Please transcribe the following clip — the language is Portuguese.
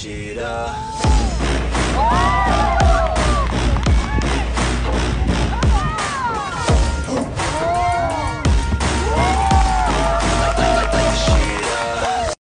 shit.